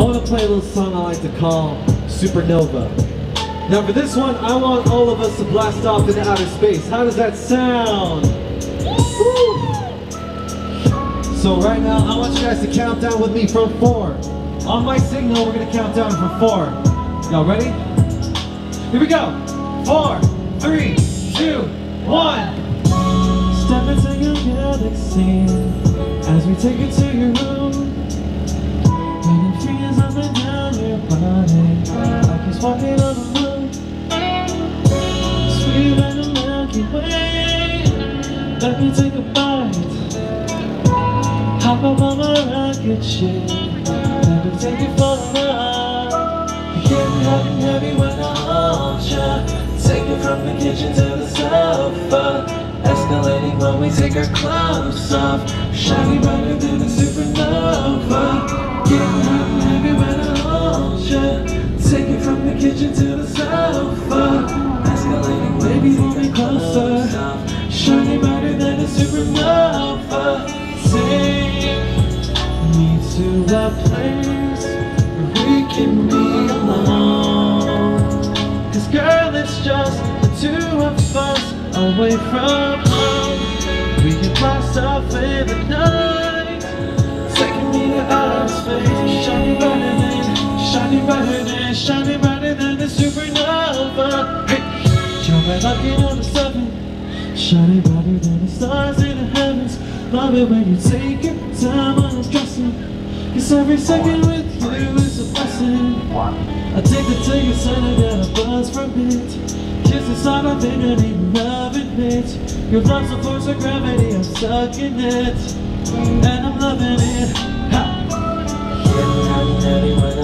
I want to play a little song I like to call Supernova. Now for this one, I want all of us to blast off into outer space. How does that sound? Woo! So right now, I want you guys to count down with me from four. On my signal, we're gonna count down from four. Y'all ready? Here we go. Four, three, two, one. Step into your galaxy as we take it and down your body like walking on the moon. Sweet like the Milky Way. Let me take a bite. Hop up on my rocket ship. Let me take it for a ride. Getting and heavy when I hold ya. Take it from the kitchen to the sofa. Escalating when we take our clothes off. Shining brighter than a supernova. To a place where we can be alone. Cause girl, it's just the two of us away from home. We can off in the night. Taking me to outer space. Shining brighter than, shining brighter than, shining brighter than the supernova. Hey, up in on the seven. Shining brighter than the stars in the heavens. Love it when you take your time undressing. Cause every second with you is a blessing. Addicted to your scent, I got a buzz from it. Kisses on a thing I need love admit. Your love's a force of gravity, I'm stuck in it. And I'm loving it. Ha! Hot and heavy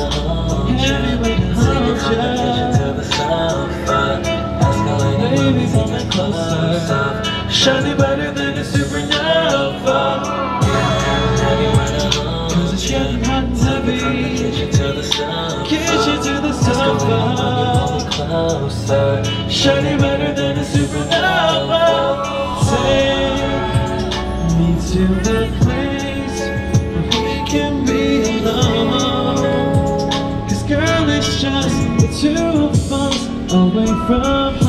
closer. Shining brighter than a supernova. Take me to the place where we can be alone. Cause girl, it's just the two of us away from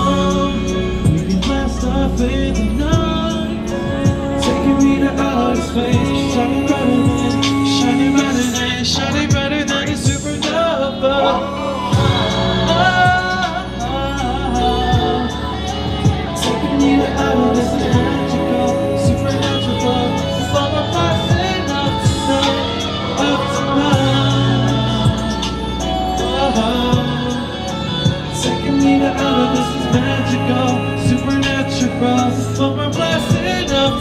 supernatural.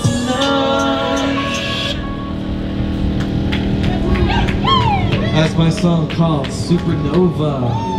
Tonight. That's my song called Supernova.